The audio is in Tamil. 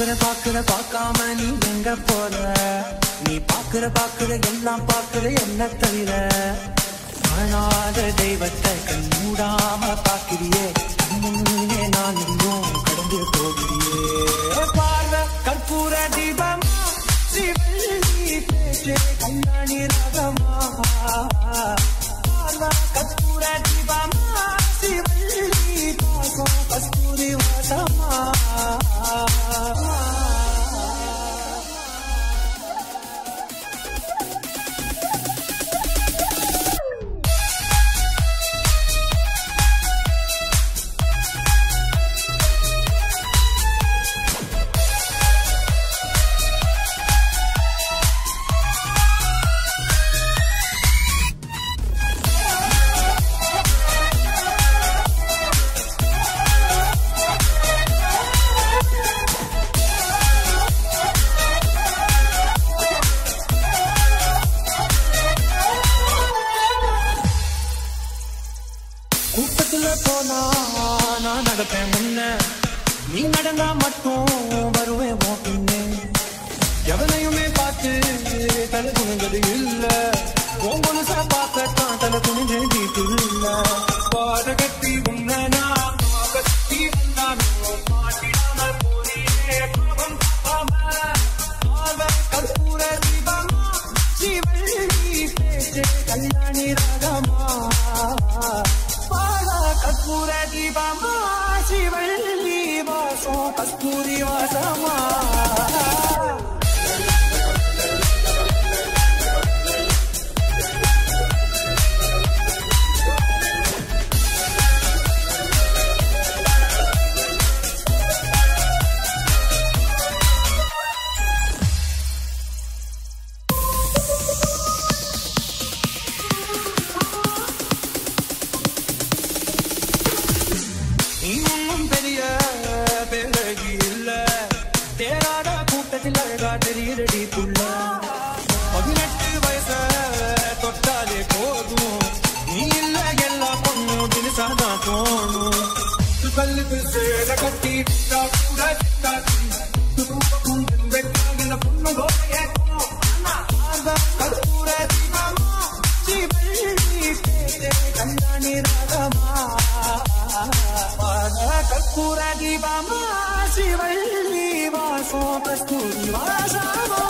பாக்குற பாக்குற பார்க்காம நீ எங்க போற? நீ பாக்குற பாக்குற எல்லாம் பாக்குற என்ன தவிர காணாத தெய்வத்தை கண் மூடாம பாக்கிறியே முன்னே நான் இன்னும் கடந்து போகிறியே. பார்வை கற்பூர தீபம்? கண்ணாணி ரகமா? பார்வை கற்பூர தீபம்? போனா நான் நடப்பேன் முன்ன. நீ நடந்தா மட்டும் வருவேன் உன் பின்னே. எவனையுமே பார்த்து தலை குனிஞ்சது இல்ல. உன் மனசா பார்க்கத்தான் தலை குனிஞ்ச வீட்டு இல்ல. பாத கட்டி உன்ன நான் கட்டி வந்தான் மாட்டிடாமல் போறியே கோபம் தாப்பாம ஆவ கற்பூர தீபமா சிவள்ளி பேச்சே கல்யாணி ராகமா. பாலா கற்பூர தீபமா சிவள்ளி வாசம் நீ ஒன்றும் பெரிய பேரகி இல்ல. தேராத கூட்டத்தில் அழகா தெரியுதடி புள்ள. பதினெட்டு வயச தொட்டாலே போதும். நீ இல்ல எல்லா பொண்ணும் தினசாதான் தோணும். சேர கட்டி கூட பொண்ணு கற்பூர தீபமா சிவள்ளி பேரே கண்ணாணி ராகமா கற்பூர தீபமா சிவள்ளி வாசம் கஸ்தூரி வாசமா